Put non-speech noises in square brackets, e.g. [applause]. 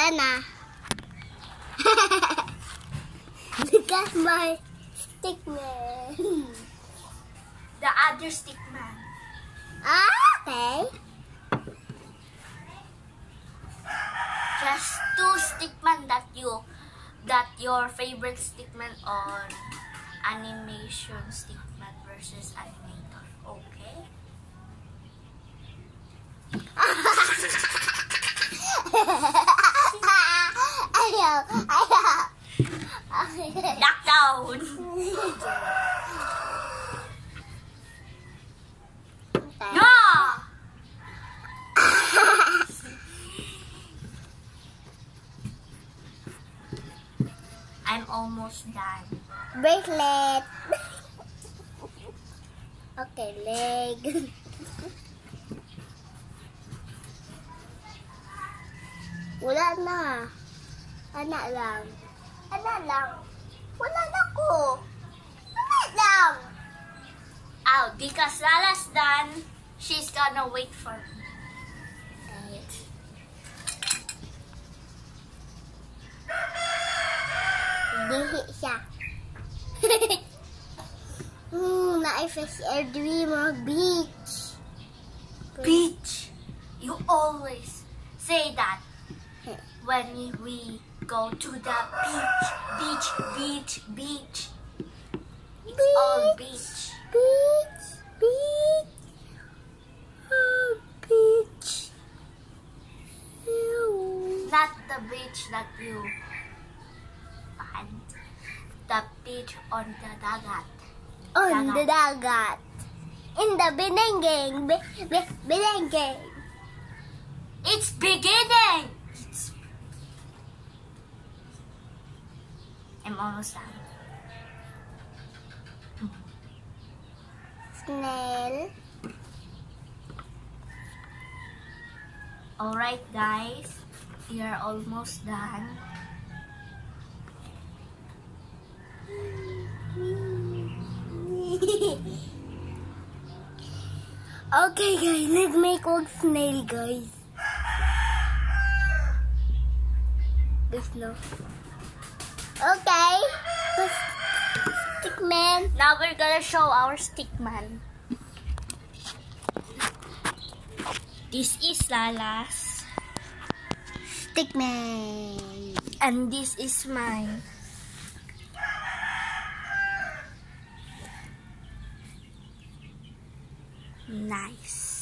Done na. Look at my stick man. The other stick man. Ah, okay. Just two stickman that you that your favorite stickman on animation stickman versus animator. Okay? Ayaw, ayaw. Duck down! No! I'm almost done. Bracelet. okay, leg. Wala na. Anak lang. Anak lang. Wala na ko. Anak lang. Oh, because Lala's done, she's gonna wait for me. Dihi siya. [laughs] hmm, na-fish air dreamer beach. Beach! You always say that when we go to the beach, beach, beach, beach. It's all beach. Beach, beach, oh, beach. Ew. Not the beach that you find. The beach on the dagat. On Dagat. the dagat. In the Benengeng. Be, be, Benengeng. It's beginning! It's... I'm almost done. Snail. Alright guys, we are almost done. [laughs] okay guys, let's make one snail guys. There's no. Okay. Stickman. Now we're gonna show our stickman. This is Lala's stickman. And this is mine. Nice.